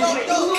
Don't, don't.